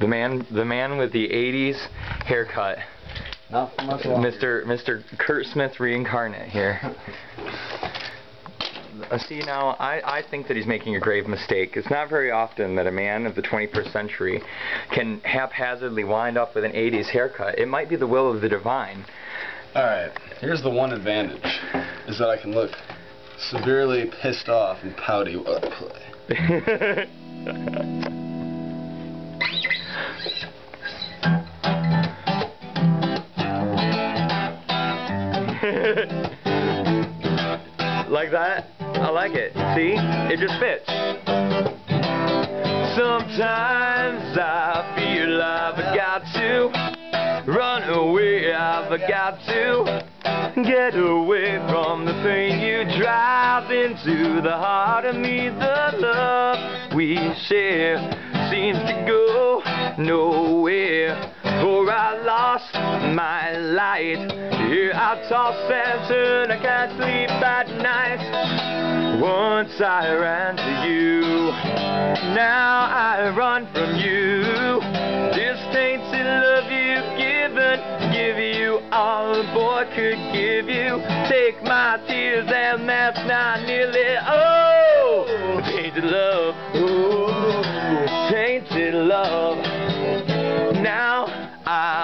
The man, the man with the '80s haircut, Not for much longer. Mr. Mr. Curt Smith reincarnate here. Uh, See now, I, I think that he's making a grave mistake. It's not very often that a man of the 21st century can haphazardly wind up with an 80s haircut. It might be the will of the divine. Alright, here's the one advantage, is that I can look severely pissed off and pouty while I play. like that? I like it. See? It just fits. Sometimes I feel I've got to run away. I've got to get away from the pain you drive into the heart of me. The love we share seems to go nowhere. For I lost my light. Yeah, I toss and turn. I can't sleep at night. Once I ran to you, now I run from you. This tainted love you've given, give you all a boy could give you. Take my tears and that's not nearly oh, tainted love,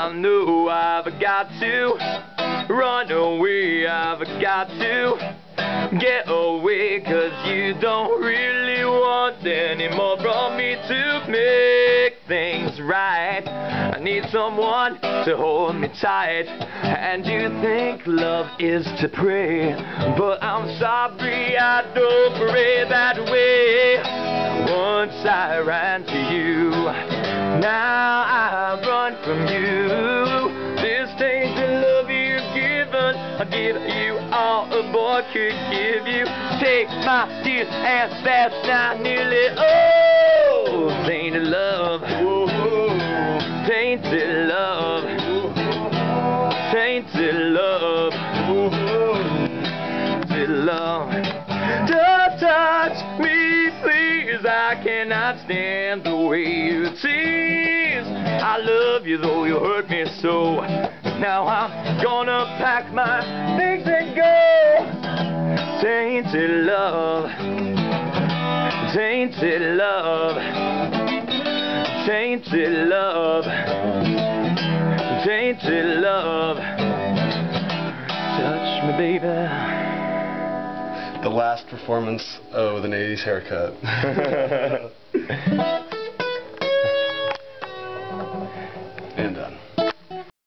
I know I've got to run away. I've got to get away. Cause you don't really want any more from me to make things right. I need someone to hold me tight. And you think love is to pray. But I'm sorry, I don't pray that way. Once I ran to you. Now From you. This tainted love you've given, I give you all a boy could give you. Take my tears and that's not nearly oh, tainted love, tainted love, tainted love, tainted love. Don't touch me, please. I cannot stand the way you tease. I love you though you hurt me so. Now I'm gonna pack my things and go. Tainted love, tainted love, tainted love, tainted love. Touch me, baby. The last performance oh, with an 80s haircut.